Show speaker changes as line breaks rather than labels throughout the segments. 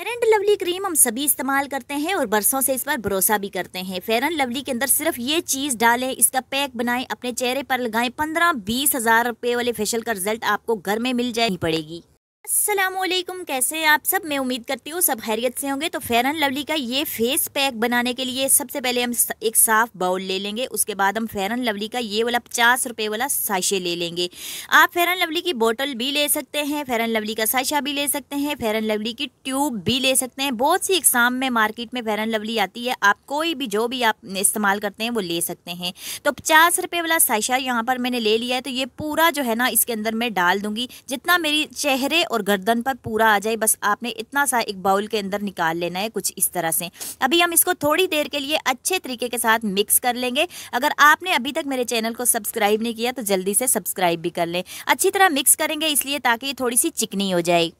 Fair lovely cream हम सभी इस्तेमाल करते हैं और बरसों से इस पर भरोसा भी करते हैं। फेयर लवली के अंदर सिर्फ़ ये चीज़ डालें, इसका पैक बनाएँ, अपने चेहरे पर लगाएँ, पंद्रह बीस हज़ार रुपए वाले फेशियल का रिज़ल्ट आपको घर में मिल जाए पड़ेगी। असलम कैसे हैं आप सब? मैं उम्मीद करती हूँ सब खैरियत से होंगे। तो एंड लवली का ये फेस पैक बनाने के लिए सबसे पहले हम एक साफ़ बाउल ले लेंगे। उसके बाद हम एंड लवली का ये वाला पचास रुपये वाला साशे ले लेंगे। आप एंड लवली की बोतल भी ले सकते हैं एंड लवली का साशा भी ले सकते हैं एंड लवली की ट्यूब भी ले सकते हैं। बहुत सी इकसाम में मार्केट में एंड लवली आती है। आप कोई भी, जो भी आप इस्तेमाल करते हैं, वो ले सकते हैं। तो पचास रुपये वाला साशा यहाँ पर मैंने ले लिया है। तो ये पूरा जो है ना, इसके अंदर मैं डाल दूँगी। जितना मेरी चेहरे और गर्दन पर पूरा आ जाए, बस आपने इतना सा एक बाउल के अंदर निकाल लेना है कुछ इस तरह से। अभी हम इसको थोड़ी देर के लिए अच्छे तरीके के साथ मिक्स कर लेंगे। अगर आपने अभी तक मेरे चैनल को सब्सक्राइब नहीं किया तो जल्दी से सब्सक्राइब भी कर लें। अच्छी तरह मिक्स करेंगे इसलिए ताकि थोड़ी सी चिकनी हो जाए।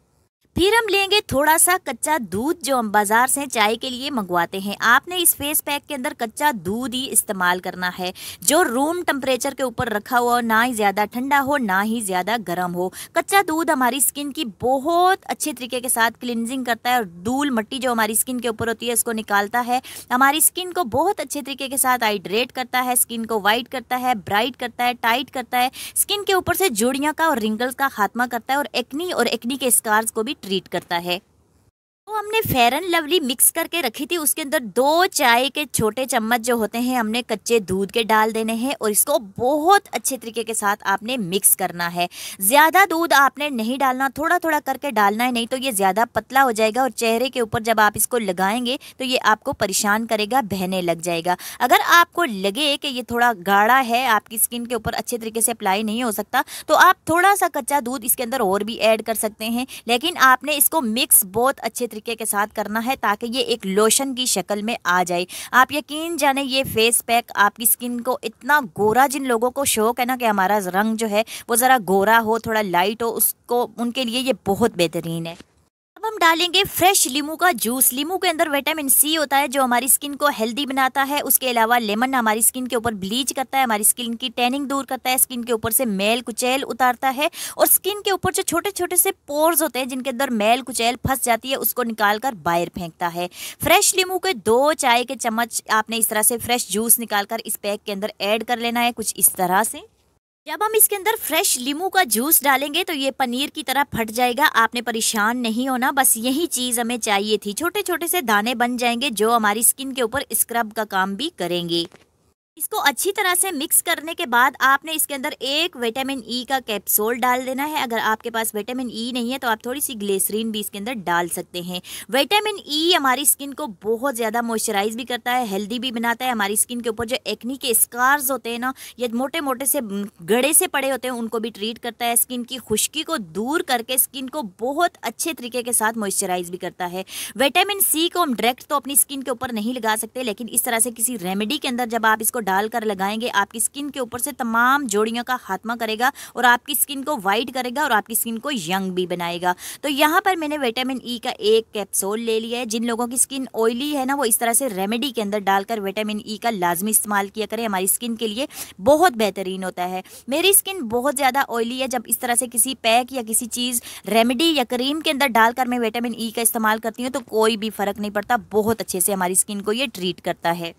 फिर हम लेंगे थोड़ा सा कच्चा दूध जो हम बाज़ार से चाय के लिए मंगवाते हैं। आपने इस फेस पैक के अंदर कच्चा दूध ही इस्तेमाल करना है, जो रूम टेम्परेचर के ऊपर रखा हुआ ना ही ज़्यादा ठंडा हो, ना ही ज़्यादा गर्म हो। कच्चा दूध हमारी स्किन की बहुत अच्छे तरीके के साथ क्लिनजिंग करता है और धूल मट्टी जो हमारी स्किन के ऊपर होती है उसको निकालता है। हमारी स्किन को बहुत अच्छे तरीके के साथ हाइड्रेट करता है स्किन को वाइट करता है ब्राइट करता है टाइट करता है। स्किन के ऊपर से जुड़ियाँ का और रिंगल्स का खात्मा करता है और एक्नी और एक्नी के स्कार्स को भी ट्रीट करता है। तो हमने फेयर एंड लवली मिक्स करके रखी थी। उसके अंदर दो चाय के छोटे चम्मच जो होते हैं, हमने कच्चे दूध के डाल देने हैं और इसको बहुत अच्छे तरीके के साथ आपने मिक्स करना है। ज़्यादा दूध आपने नहीं डालना थोड़ा थोड़ा करके डालना है, नहीं तो ये ज़्यादा पतला हो जाएगा और चेहरे के ऊपर जब आप इसको लगाएँगे तो ये आपको परेशान करेगा, बहने लग जाएगा। अगर आपको लगे कि ये थोड़ा गाढ़ा है, आपकी स्किन के ऊपर अच्छे तरीके से अप्लाई नहीं हो सकता तो आप थोड़ा सा कच्चा दूध इसके अंदर और भी ऐड कर सकते हैं, लेकिन आपने इसको मिक्स बहुत अच्छे तरीके के साथ करना है ताकि ये एक लोशन की शक्ल में आ जाए। आप यकीन जाने ये फेस पैक आपकी स्किन को इतना गोरा जिन लोगों को शौक है ना कि हमारा रंग जो है वो ज़रा गोरा हो, थोड़ा लाइट हो, उसको उनके लिए ये बहुत बेहतरीन है। हम डालेंगे फ्रेश लीमू का जूस लीमू के अंदर विटामिन सी होता है, जो हमारी स्किन को हेल्दी बनाता है। उसके अलावा लेमन हमारी स्किन के ऊपर ब्लीच करता है, हमारी स्किन की टैनिंग दूर करता है स्किन के ऊपर से मैल कुचैल उतारता है। और स्किन के ऊपर जो छोटे छोटे से पोर्स होते हैं, जिनके अंदर मैल कुचैल फंस जाती है, उसको निकाल कर बाहर फेंकता है। फ्रेश लीमू के दो चाय के चम्मच, आपने इस तरह से फ्रेश जूस निकाल कर इस पैक के अंदर ऐड कर लेना है। कुछ इस तरह से। जब हम इसके अंदर फ्रेश लीमू का जूस डालेंगे तो ये पनीर की तरह फट जाएगा। आपने परेशान नहीं होना, बस यही चीज़ हमें चाहिए थी। छोटे छोटे से दाने बन जाएँगे, जो हमारी स्किन के ऊपर स्क्रब का काम भी करेंगे। इसको अच्छी तरह से मिक्स करने के बाद आपने इसके अंदर एक विटामिन ई का कैप्सूल डाल देना है। अगर आपके पास विटामिन ई नहीं है तो आप थोड़ी सी ग्लेसरीन भी इसके अंदर डाल सकते हैं। विटामिन ई हमारी स्किन को बहुत ज़्यादा मॉइस्चराइज भी करता है, हेल्दी भी बनाता है। हमारी स्किन के ऊपर जो एक्नी के स्कार्स होते हैं ना, ये मोटे मोटे से गड़े से पड़े होते हैं, उनको भी ट्रीट करता है। स्किन की खुश्की को दूर करके स्किन को बहुत अच्छे तरीके के साथ मॉइस्चराइज भी करता है। विटामिन सी को हम डायरेक्ट तो अपनी स्किन के ऊपर नहीं लगा सकते, लेकिन इस तरह से किसी रेमेडी के अंदर जब आप इसको डालकर लगाएँगे, आपकी स्किन के ऊपर से तमाम जोड़ियों का खात्मा करेगा और आपकी स्किन को वाइट करेगा और आपकी स्किन को यंग भी बनाएगा। तो यहाँ पर मैंने विटामिन ई का एक कैप्सूल ले लिया है। जिन लोगों की स्किन ऑयली है ना, वो इस तरह से रेमेडी के अंदर डालकर विटामिन ई का लाजमी इस्तेमाल किया करें। हमारी स्किन के लिए बहुत बेहतरीन होता है। मेरी स्किन बहुत ज़्यादा ऑयली है। जब इस तरह से किसी पैक या किसी चीज़ रेमेडी या क्रीम के अंदर डालकर मैं विटामिन ई का इस्तेमाल करती हूँ तो कोई भी फ़र्क नहीं पड़ता। बहुत अच्छे से हमारी स्किन को ये ट्रीट करता है।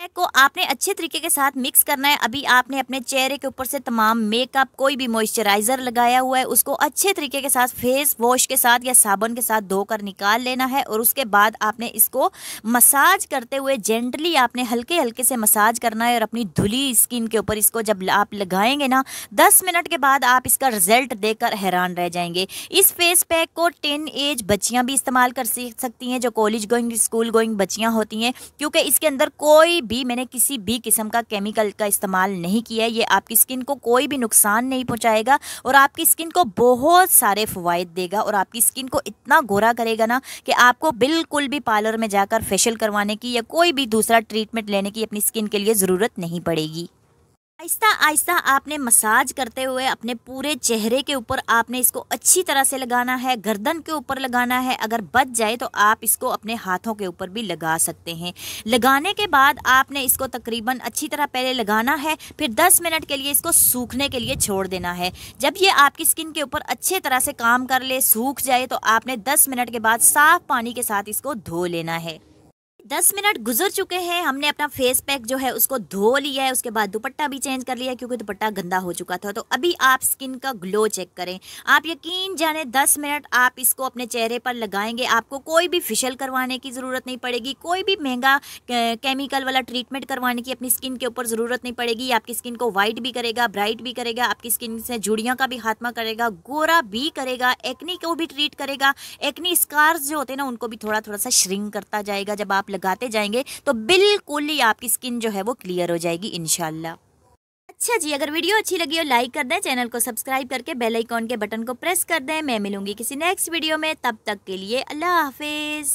को आपने अच्छे तरीके के साथ मिक्स करना है। अभी आपने अपने चेहरे के ऊपर से तमाम मेकअप कोई भी मॉइस्चराइज़र लगाया हुआ है, उसको अच्छे तरीके के साथ फेस वॉश के साथ या साबुन के साथ धोकर निकाल लेना है और उसके बाद आपने इसको मसाज करते हुए जेंटली आपने हल्के हल्के से मसाज करना है और अपनी धुली स्किन के ऊपर इसको जब आप लगाएँगे ना, दस मिनट के बाद आप इसका रिज़ल्ट देखकर हैरान रह जाएँगे। इस फेस पैक को टेन एज बच्चियाँ भी इस्तेमाल कर सकती हैं, जो कॉलेज गोइंग स्कूल गोइंग बच्चियाँ होती हैं, क्योंकि इसके अंदर कोई भी मैंने किसी भी किस्म का केमिकल का इस्तेमाल नहीं किया है। ये आपकी स्किन को कोई भी नुकसान नहीं पहुंचाएगा और आपकी स्किन को बहुत सारे फ़वाद देगा और आपकी स्किन को इतना गोरा करेगा ना कि आपको बिल्कुल भी पार्लर में जाकर फेशियल करवाने की या कोई भी दूसरा ट्रीटमेंट लेने की अपनी स्किन के लिए ज़रूरत नहीं पड़ेगी। आहिस्ता आहिस्ता आपने मसाज करते हुए अपने पूरे चेहरे के ऊपर आपने इसको अच्छी तरह से लगाना है, गर्दन के ऊपर लगाना है। अगर बच जाए तो आप इसको अपने हाथों के ऊपर भी लगा सकते हैं। लगाने के बाद आपने इसको तकरीबन अच्छी तरह पहले लगाना है, फिर 10 मिनट के लिए इसको सूखने के लिए छोड़ देना है। जब ये आपकी स्किन के ऊपर अच्छे तरह से काम कर ले, सूख जाए तो आपने दस मिनट के बाद साफ़ पानी के साथ इसको धो लेना है। दस मिनट गुजर चुके हैं। हमने अपना फेस पैक जो है उसको धो लिया है। उसके बाद दुपट्टा भी चेंज कर लिया क्योंकि दुपट्टा गंदा हो चुका था। तो अभी आप स्किन का ग्लो चेक करें। आप यकीन जाने दस मिनट आप इसको अपने चेहरे पर लगाएँगे। आपको कोई भी फिशल करवाने की ज़रूरत नहीं पड़ेगी। कोई भी महँगा केमिकल वाला ट्रीटमेंट करवाने की अपनी स्किन के ऊपर ज़रूरत नहीं पड़ेगी। आपकी स्किन को वाइट भी करेगा ब्राइट भी करेगा। आपकी स्किन से जुड़ियाँ का भी खात्मा करेगा, गोरा भी करेगा एक्नी को भी ट्रीट करेगा। एक्नी स्कार्स जो होते हैं ना, उनको भी थोड़ा थोड़ा सा श्रिंक करता जाएगा जब आप लगाते जाएँगे तो बिल्कुल ही आपकी स्किन जो है वो क्लियर हो जाएगी इनशाला अच्छा जी, अगर वीडियो अच्छी लगी हो, लाइक कर दें, चैनल को सब्सक्राइब करके बेल आइकॉन के बटन को प्रेस कर दें। मैं मिलूँगी किसी नेक्स्ट वीडियो में, तब तक के लिए अल्लाह हाफिज़।